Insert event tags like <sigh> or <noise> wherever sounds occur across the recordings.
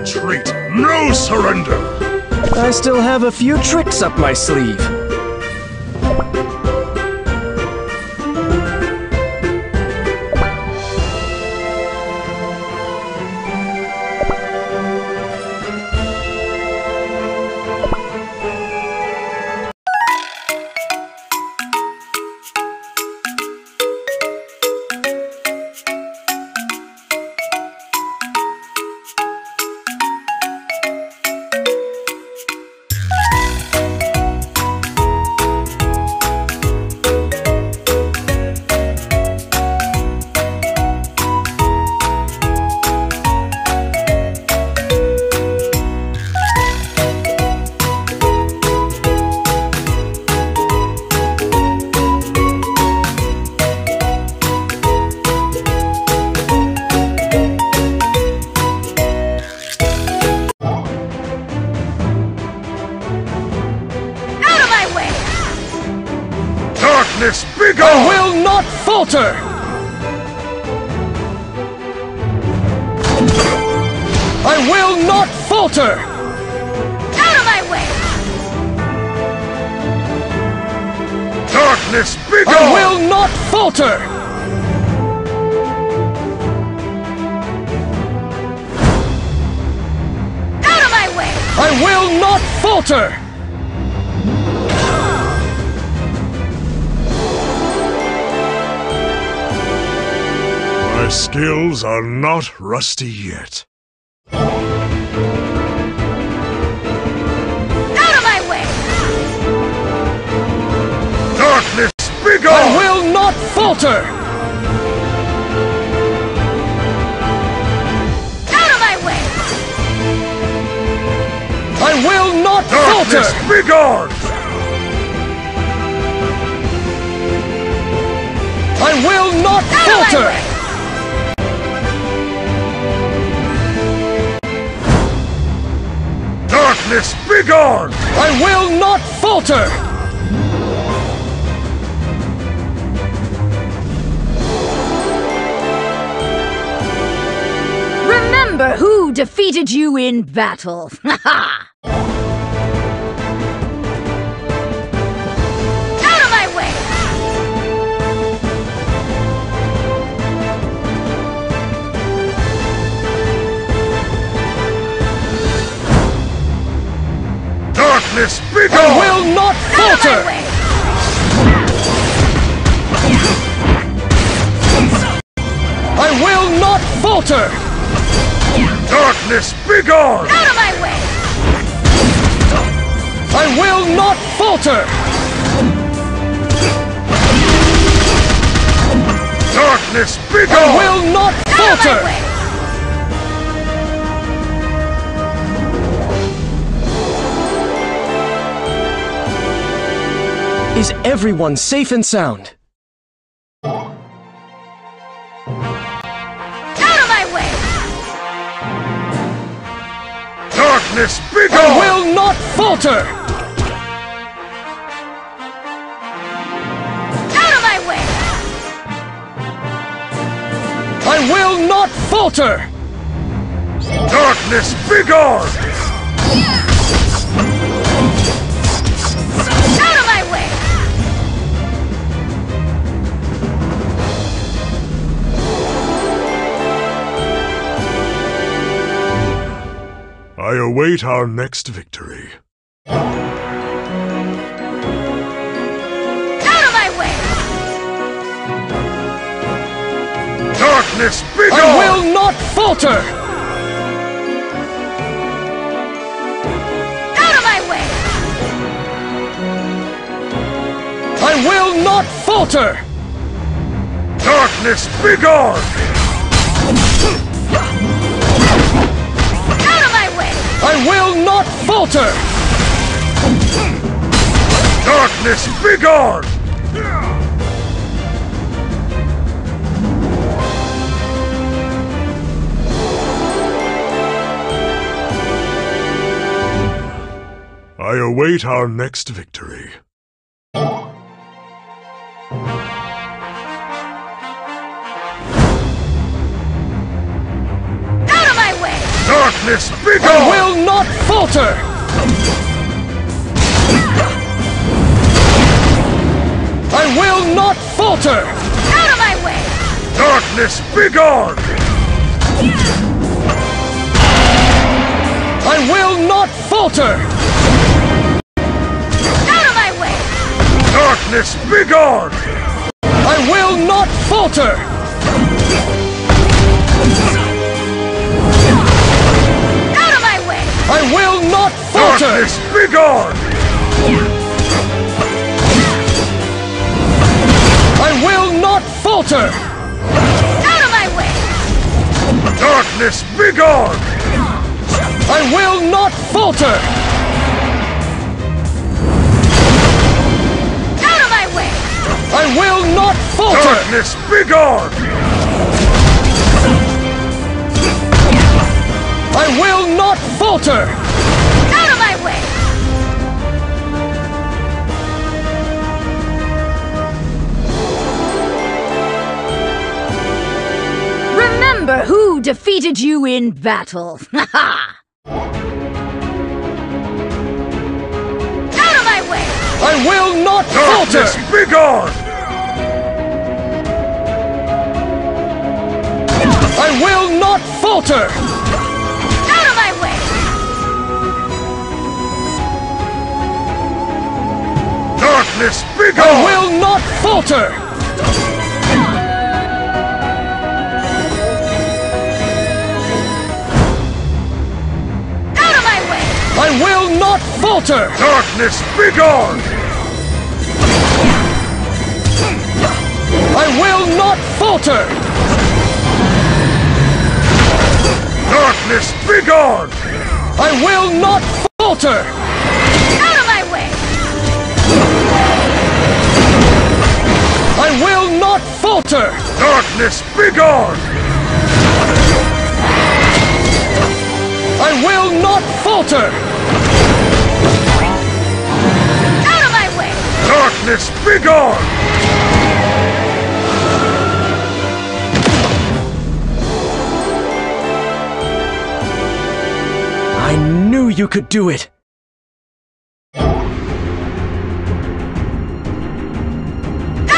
retreat! No surrender! I still have a few tricks up my sleeve. Darkness, be I will not falter! I will not falter! Out of my way! Darkness, be I will not falter! Out of my way! I will not falter! My skills are not rusty yet. Out of my way! Darkness, be I will not falter! Out of my way! I will not Darkness, falter! be gone! I will not Out of my falter! Darkness, be gone! I will not falter! Remember who defeated you in battle. <laughs> Ha Out Darkness, be I will not Out of my falter! I will not falter! Darkness, be gone! Out of my way! I will not falter! Darkness, be I gone! will not Out of my falter! Is everyone safe and sound? Out of my way! Darkness, be I gone! will not falter! Out of my way! I will not falter! Darkness, be gone! Out I await our next victory. Out of my way! Darkness, be I will not falter! Out of my way! I will not falter! Darkness, be gone! I will not falter! Darkness, be gone! I await our next victory. Out of my I will not falter! I will not falter! Out of my way! Darkness, begone! I will not falter! Out of my way! Darkness, begone! I will not falter! Darkness, begone! I will not falter! Out of my way! Darkness, begone! I will not falter! Out of my way! I will not falter! Darkness, begone! I will not falter! Who defeated you in battle. <laughs> Ha ha! Out of my way! I will not Darkness, falter! begone! I will not falter! Out of my way! Darkness, I will not falter! Not falter! Darkness, begone! I will not falter! Darkness, begone! I will not falter! Out of my way! I will not falter! Darkness, begone! I will not falter! Darkness, begone! I knew you could do it! Out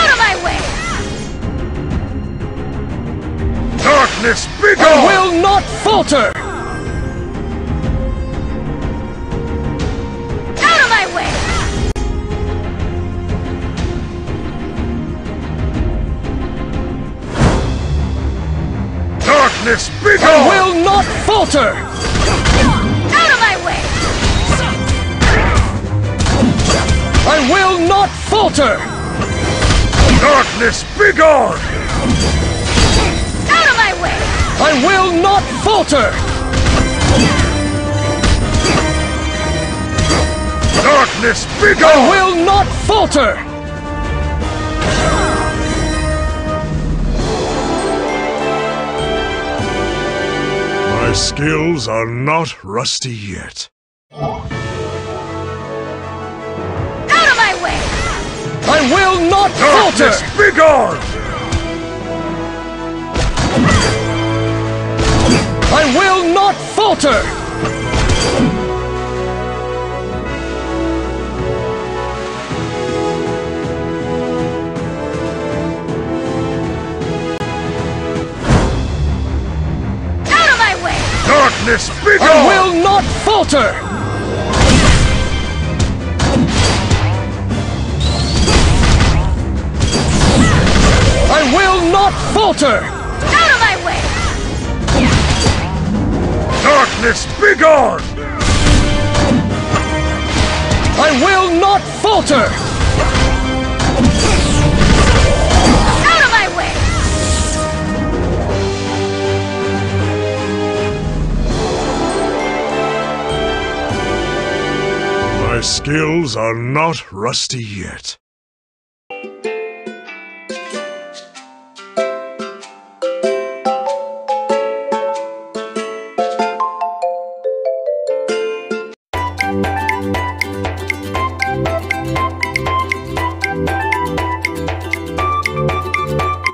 of my way! Darkness, I will not falter! I begone! will not falter! Out of my way! I will not falter! Darkness, begone! Out of my way! I will not falter! Darkness, I will not falter! My skills are not rusty yet. Out of my way! I will not falter! Darkness, begone! I will not falter! Darkness, I begone! will not falter! I will not falter! Out of my way! Darkness, begone! I will not falter! Skills are not rusty yet.